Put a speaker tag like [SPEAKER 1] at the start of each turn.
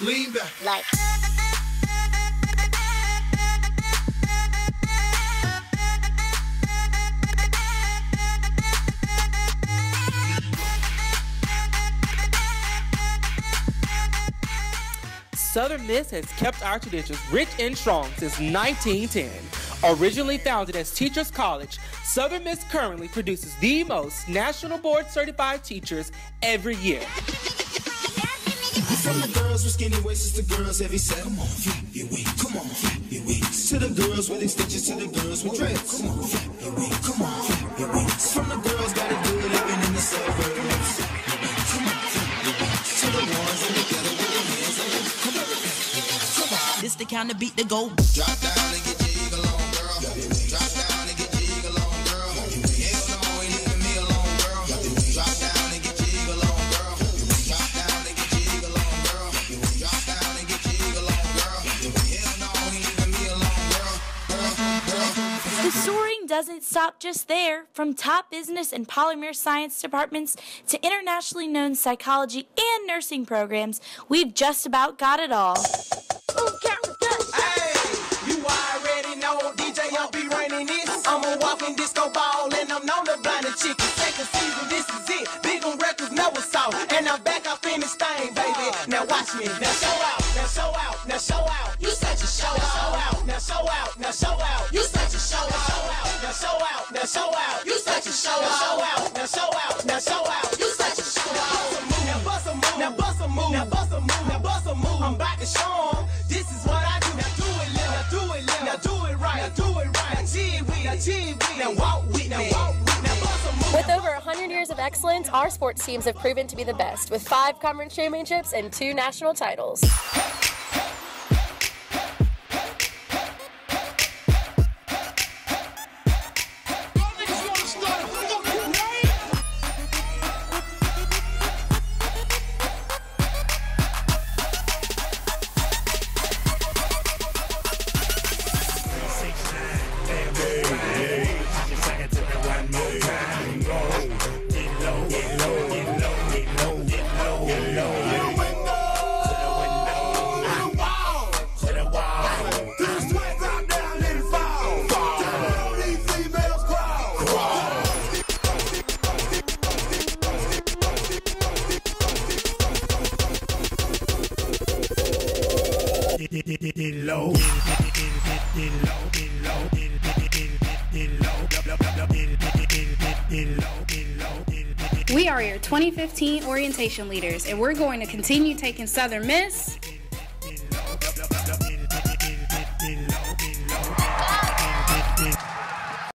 [SPEAKER 1] Lean back.
[SPEAKER 2] Like.
[SPEAKER 3] Southern Miss has kept our traditions rich and strong since 1910. Originally founded as Teachers College, Southern Miss currently produces the most national board certified teachers every year.
[SPEAKER 1] From the girls with skinny waists to the girls heavy set. Come on, flap your wings. Come on, flap your wings. To the girls with extensions, to the girls with dreads. Come on, flap your wings. Come on, flap your wings. From the girls got it good living in the suburbs. Come on, flap your wings. To the ones in the ghetto with their hands up. Come on, flap your wings. Come on.
[SPEAKER 4] This the kind of beat to go.
[SPEAKER 1] Drop down and get
[SPEAKER 5] doesn't stop just there. From top business and polymer science departments to internationally known psychology and nursing programs, we've just about got it all.
[SPEAKER 6] Walking disco ball and I'm known to blind the chicken. Second season, this is it. Big on records, never saw. And I'm back up in this thing, baby. Now watch me. Now show out. Now show out. Now show out. You such a show out. Now show out. Now show out. You such a show out. Now show out. Now show out. You such a show out. Now show out. Now show out. You such a show out. Now bust a move. Now bust a move. Now bust a move. Now bust a move. I'm back to show 'em. This is what I do. Now do it. Now do it. Now do it right. Now do it right. Now G with With. With
[SPEAKER 7] over 100 years of excellence, our sports teams have proven to be the best, with five conference championships and two national titles. low. low.
[SPEAKER 8] We are your 2015 orientation leaders, and we're going to continue taking Southern Miss